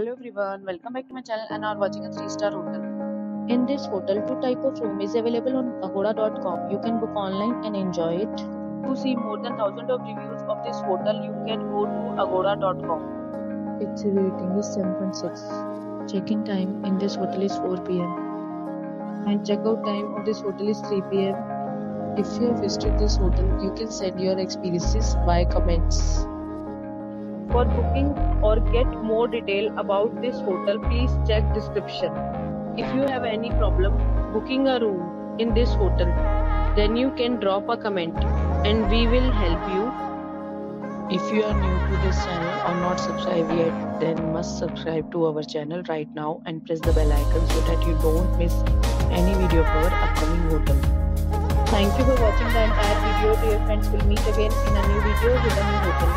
Hello everyone, welcome back to my channel and are watching a 3-star hotel. In this hotel, two type of room is available on agoda.com. You can book online and enjoy it. To see more than 1000 of reviews of this hotel, you can go to agoda.com. Its rating is 7.6. Check-in time in this hotel is 4 pm and check-out time of this hotel is 3 pm. If you have visited this hotel, you can send your experiences via comments. For booking or get more detail about this hotel, please check description. If you have any problem booking a room in this hotel, then you can drop a comment and we will help you. If you are new to this channel or not subscribed yet, then must subscribe to our channel right now and press the bell icon so that you don't miss any video of our upcoming hotel. Thank you for watching the entire video. Dear friends, we'll meet again in a new video with a new hotel.